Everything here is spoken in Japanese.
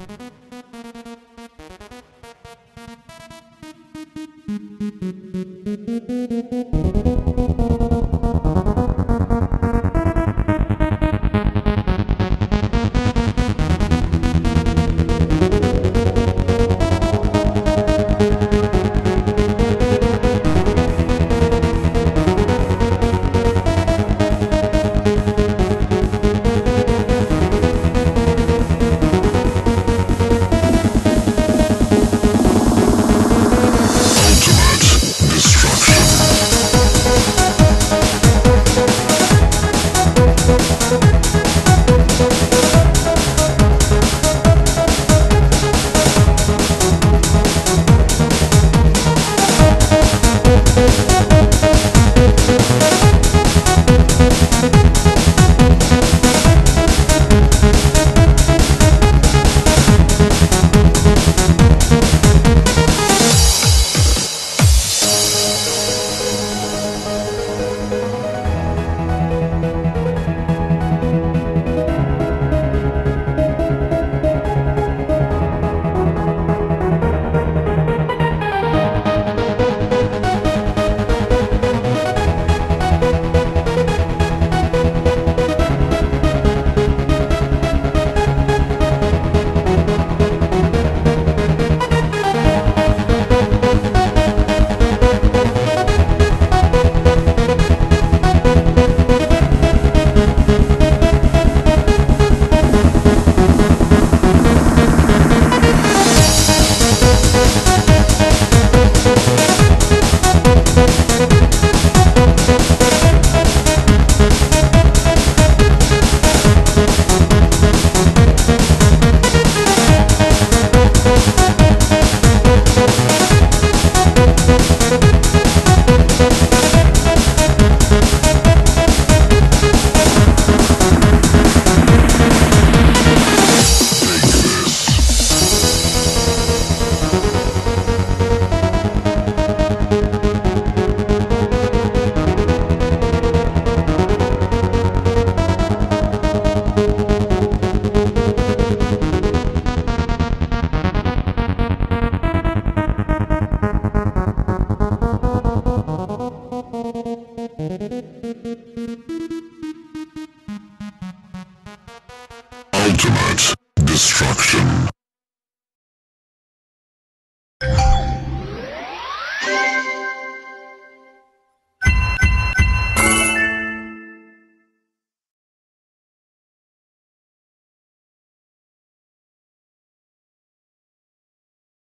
Ultimate destruction. Take this. Ultimate destruction.